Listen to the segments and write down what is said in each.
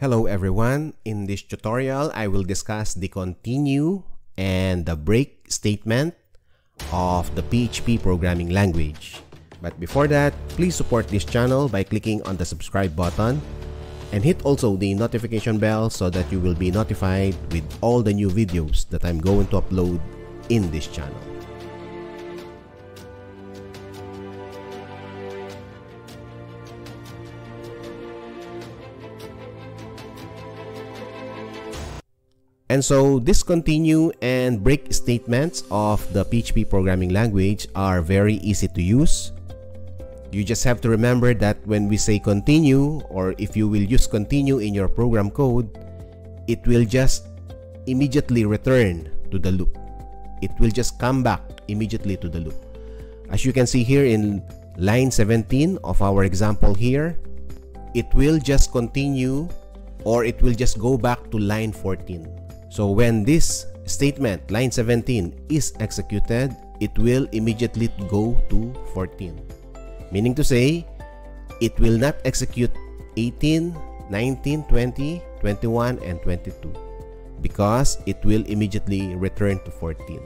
Hello everyone, in this tutorial I will discuss the continue and the break statement of the PHP programming language. But before that, please support this channel by clicking on the subscribe button and hit also the notification bell so that you will be notified with all the new videos that I'm going to upload in this channel. And so discontinue and break statements of the PHP programming language are very easy to use. You just have to remember that when we say continue or if you will use continue in your program code, it will just immediately return to the loop. It will just come back immediately to the loop. As you can see here in line 17 of our example here, it will just continue or it will just go back to line 14 so when this statement, line 17, is executed, it will immediately go to 14. Meaning to say, it will not execute 18, 19, 20, 21, and 22 because it will immediately return to 14.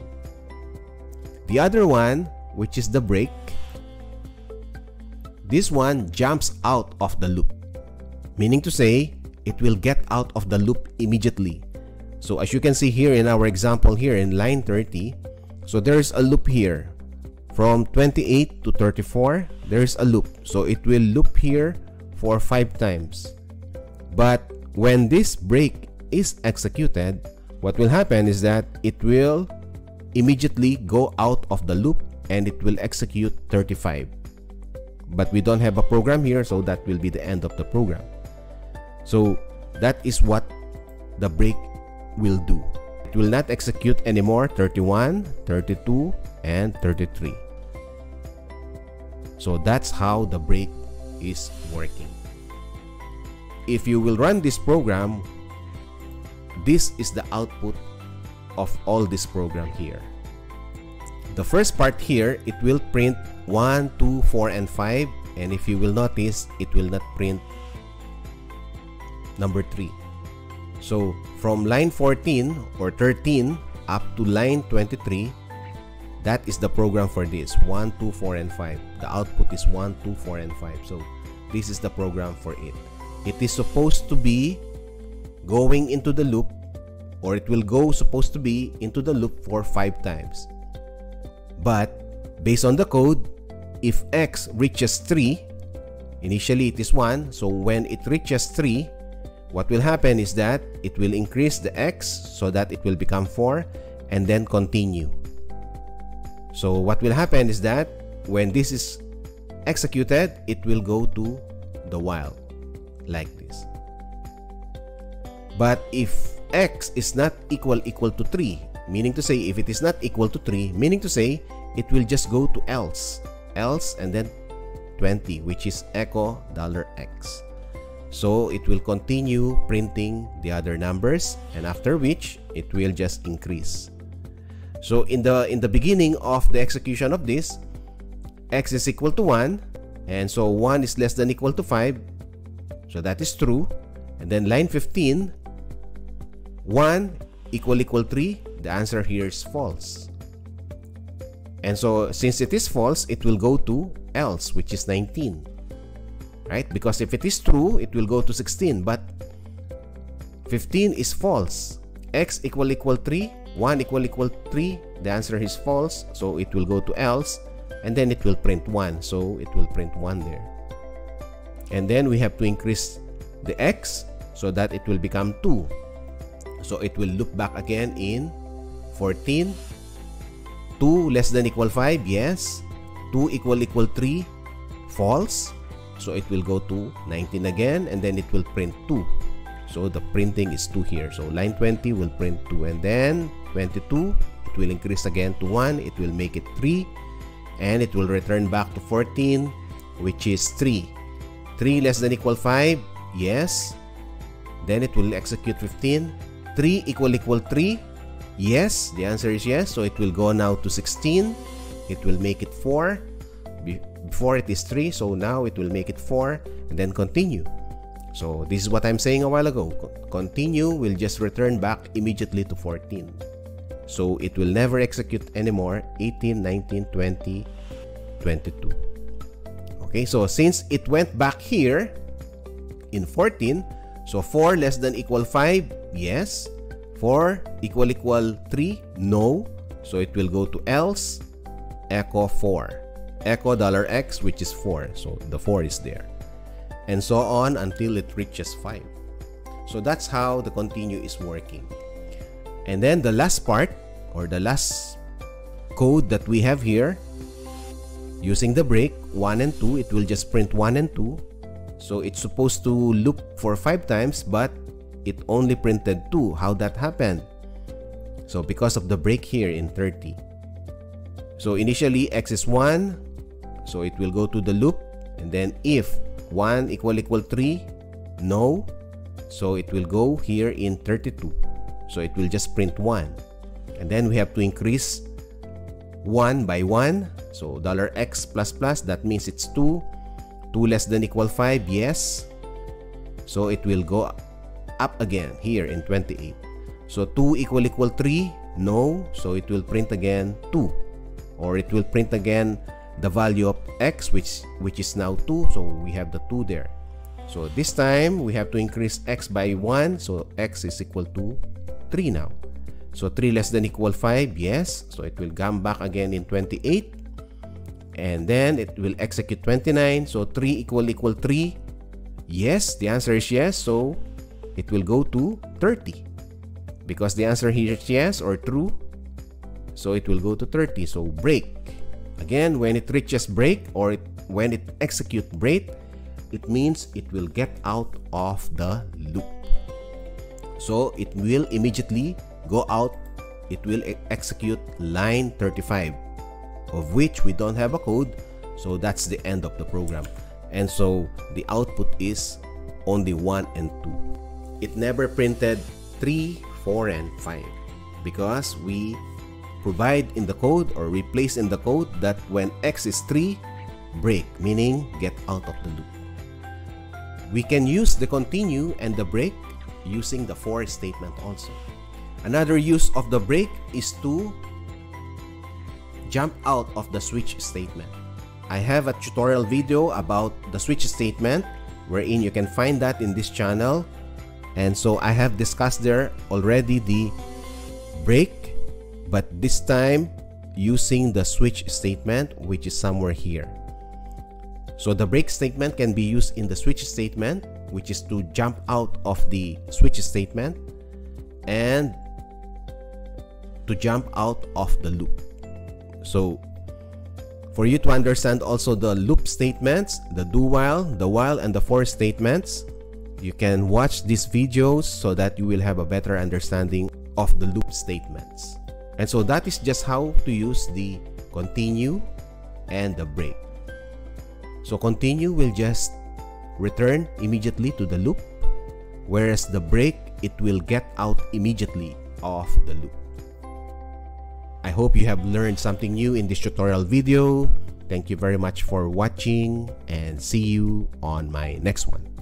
The other one, which is the break, this one jumps out of the loop. Meaning to say, it will get out of the loop immediately so as you can see here in our example here in line 30, so there's a loop here. From 28 to 34, there's a loop. So it will loop here for 5 times. But when this break is executed, what will happen is that it will immediately go out of the loop and it will execute 35. But we don't have a program here, so that will be the end of the program. So that is what the break will do. It will not execute anymore 31, 32, and 33. So that's how the break is working. If you will run this program, this is the output of all this program here. The first part here, it will print 1, 2, 4, and 5. And if you will notice, it will not print number 3. So from line 14 or 13 up to line 23, that is the program for this 1, 2, 4, and 5. The output is 1, 2, 4, and 5. So this is the program for it. It is supposed to be going into the loop or it will go supposed to be into the loop for 5 times. But based on the code, if x reaches 3, initially it is 1, so when it reaches 3, what will happen is that it will increase the x so that it will become 4 and then continue. So what will happen is that when this is executed, it will go to the while like this. But if x is not equal equal to 3, meaning to say if it is not equal to 3, meaning to say it will just go to else, else and then 20 which is echo dollar $x. So it will continue printing the other numbers and after which it will just increase. So in the in the beginning of the execution of this, x is equal to 1 and so 1 is less than equal to 5. So that is true. And then line 15, 1 equal equal 3, the answer here is false. And so since it is false, it will go to else which is 19 right? Because if it is true, it will go to 16. But 15 is false. x equal equal 3, 1 equal equal 3. The answer is false. So it will go to else. And then it will print 1. So it will print 1 there. And then we have to increase the x so that it will become 2. So it will look back again in 14. 2 less than equal 5, yes. 2 equal equal 3, false. So it will go to 19 again and then it will print 2. So the printing is 2 here. So line 20 will print 2 and then 22 it will increase again to 1. It will make it 3 and it will return back to 14 which is 3. 3 less than equal 5. Yes. Then it will execute 15. 3 equal equal 3. Yes. The answer is yes. So it will go now to 16. It will make it 4 before it is 3 so now it will make it 4 and then continue So this is what I'm saying a while ago. Continue will just return back immediately to 14. So it will never execute anymore 18, 19, 20, 22. Okay, so since it went back here in 14, so 4 less than equal 5, yes. 4 equal equal 3, no. So it will go to else echo 4. Echo dollar $x which is 4. So the 4 is there. And so on until it reaches 5. So that's how the continue is working. And then the last part or the last code that we have here using the break 1 and 2 it will just print 1 and 2 so it's supposed to loop for 5 times but it only printed 2 how that happened so because of the break here in 30 so initially x is 1 so it will go to the loop. And then if 1 equal equal 3 no. So it will go here in 32 so it will just print 1 and then we have to increase 1 by 1 so dollar $x plus plus that means it's 2 2 less than equal 5 yes. So it will go up again here in 28 so 2 equal equal 3 no. So it will print again 2 or it will print again the value of x which which is now 2 so we have the 2 there. So this time we have to increase x by 1 so x is equal to 3 now. So 3 less than equal 5 yes. So it will come back again in 28 and then it will execute 29 so 3 equal equal 3 yes. The answer is yes so it will go to 30 because the answer here is yes or true so it will go to 30 so break again when it reaches break or it, when it execute break it means it will get out of the loop. So it will immediately go out. It will execute line 35 of which we don't have a code. So that's the end of the program. And so the output is only 1 and 2 it never printed 3 4 and 5 because we provide in the code or replace in the code that when x is 3 break meaning get out of the loop. We can use the continue and the break using the for statement also. Another use of the break is to jump out of the switch statement. I have a tutorial video about the switch statement wherein you can find that in this channel. And so I have discussed there already the break but this time using the switch statement which is somewhere here. So the break statement can be used in the switch statement which is to jump out of the switch statement and to jump out of the loop. So for you to understand also the loop statements, the do while, the while, and the for statements, you can watch these videos so that you will have a better understanding of the loop statements. And so that is just how to use the continue and the break. So continue will just return immediately to the loop, whereas the break, it will get out immediately of the loop. I hope you have learned something new in this tutorial video. Thank you very much for watching and see you on my next one.